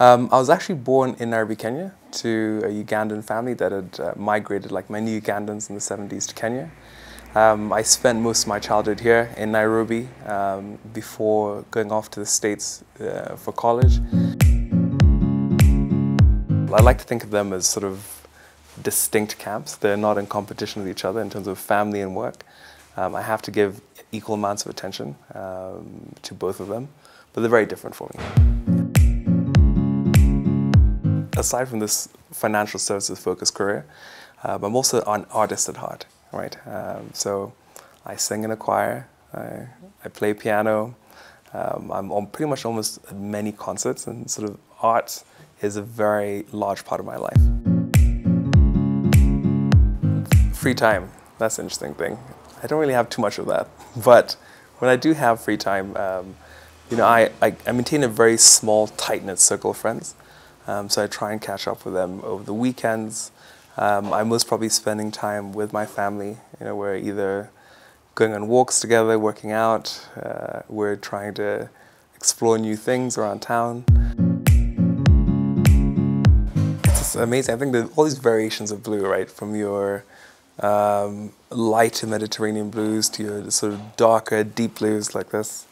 Um, I was actually born in Nairobi, Kenya, to a Ugandan family that had uh, migrated, like many Ugandans in the 70s, to Kenya. Um, I spent most of my childhood here in Nairobi um, before going off to the States uh, for college. I like to think of them as sort of distinct camps. They're not in competition with each other in terms of family and work. Um, I have to give equal amounts of attention um, to both of them, but they're very different for me. Aside from this financial services focused career, um, I'm also an artist at heart, right? Um, so I sing in a choir, I, I play piano, um, I'm on pretty much almost many concerts, and sort of art is a very large part of my life. Free time, that's an interesting thing. I don't really have too much of that, but when I do have free time, um, you know, I, I, I, maintain a very small, tight-knit circle of friends. Um, so I try and catch up with them over the weekends. Um, I'm most probably spending time with my family. You know, we're either going on walks together, working out. Uh, we're trying to explore new things around town. It's amazing. I think all these variations of blue, right, from your um, light Mediterranean blues to your sort of darker, deep blues like this,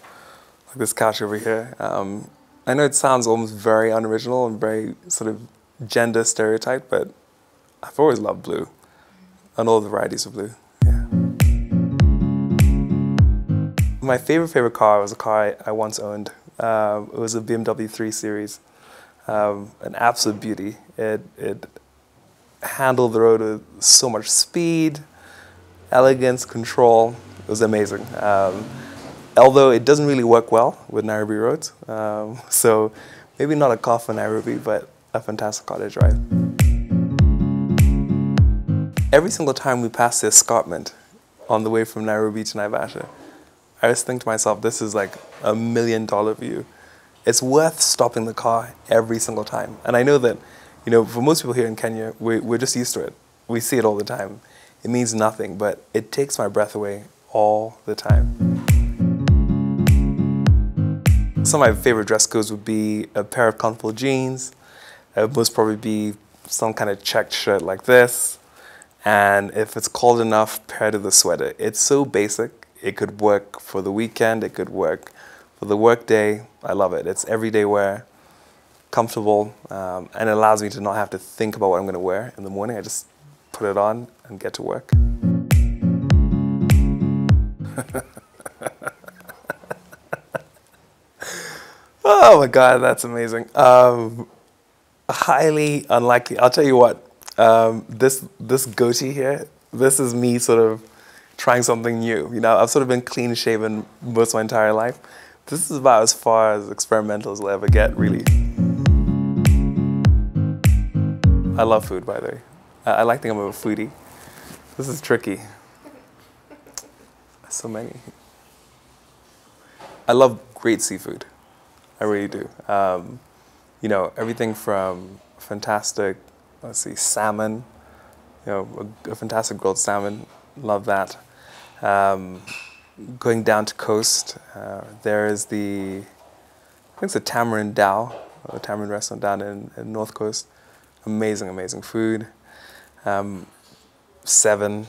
like this couch over here. Um, I know it sounds almost very unoriginal and very sort of gender stereotype, but I've always loved blue and all the varieties of blue. Yeah. My favorite favorite car was a car I, I once owned. Uh, it was a BMW 3 Series, um, an absolute beauty. It it handled the road with so much speed, elegance, control. It was amazing. Um, although it doesn't really work well with Nairobi roads. Um, so maybe not a car for Nairobi, but a fantastic car to drive. Every single time we pass the escarpment on the way from Nairobi to Naivasha, I just think to myself, this is like a million dollar view. It's worth stopping the car every single time. And I know that, you know, for most people here in Kenya, we, we're just used to it. We see it all the time. It means nothing, but it takes my breath away all the time. Some of my favorite dress codes would be a pair of comfortable jeans. It would most probably be some kind of checked shirt like this. And if it's cold enough, paired with a sweater. It's so basic. It could work for the weekend. It could work for the workday. I love it. It's everyday wear, comfortable, um, and it allows me to not have to think about what I'm going to wear in the morning. I just put it on and get to work. Oh my God, that's amazing. Um, highly unlikely. I'll tell you what. Um, this this goatee here. This is me sort of trying something new. You know, I've sort of been clean shaven most of my entire life. This is about as far as experimental as I'll ever get, really. I love food, by the way. I, I like to think I'm a foodie. This is tricky. So many. I love great seafood. I really do. Um, you know, everything from fantastic, let's see, salmon, you know, a, a fantastic grilled salmon, love that. Um, going down to coast, uh, there is the, I think it's the Tamarind Dhow, a Tamarind restaurant down in, in North Coast. Amazing, amazing food. Um, Seven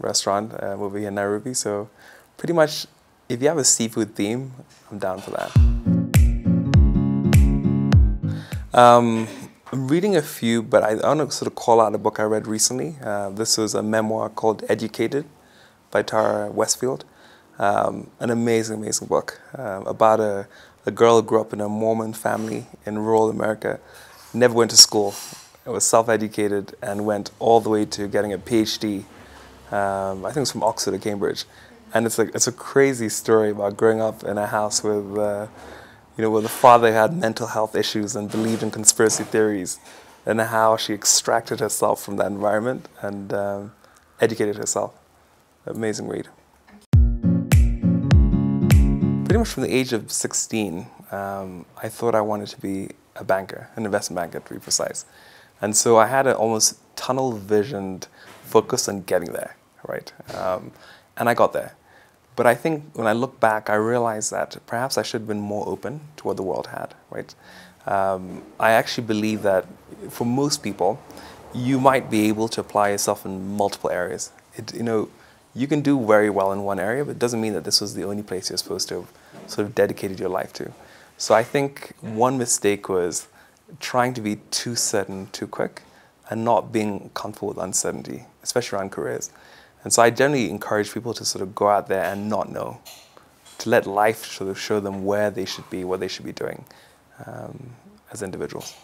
restaurant uh, over here in Nairobi. So pretty much, if you have a seafood theme, I'm down for that. Um, I'm reading a few, but I, I want to sort of call out a book I read recently. Uh, this was a memoir called Educated by Tara Westfield. Um, an amazing, amazing book uh, about a, a girl who grew up in a Mormon family in rural America, never went to school, was self-educated, and went all the way to getting a PhD. Um, I think it's from Oxford or Cambridge. And it's a, it's a crazy story about growing up in a house with uh, you know, where the father had mental health issues and believed in conspiracy theories, and how she extracted herself from that environment and um, educated herself. Amazing read. Pretty much from the age of 16, um, I thought I wanted to be a banker, an investment banker to be precise. And so I had an almost tunnel visioned focus on getting there, right? Um, and I got there. But I think when I look back, I realize that perhaps I should have been more open to what the world had, right? Um, I actually believe that for most people, you might be able to apply yourself in multiple areas. It, you know, you can do very well in one area, but it doesn't mean that this was the only place you're supposed to have sort of dedicated your life to. So I think one mistake was trying to be too certain too quick and not being comfortable with uncertainty, especially around careers. And so I generally encourage people to sort of go out there and not know, to let life sort of show them where they should be, what they should be doing um, as individuals.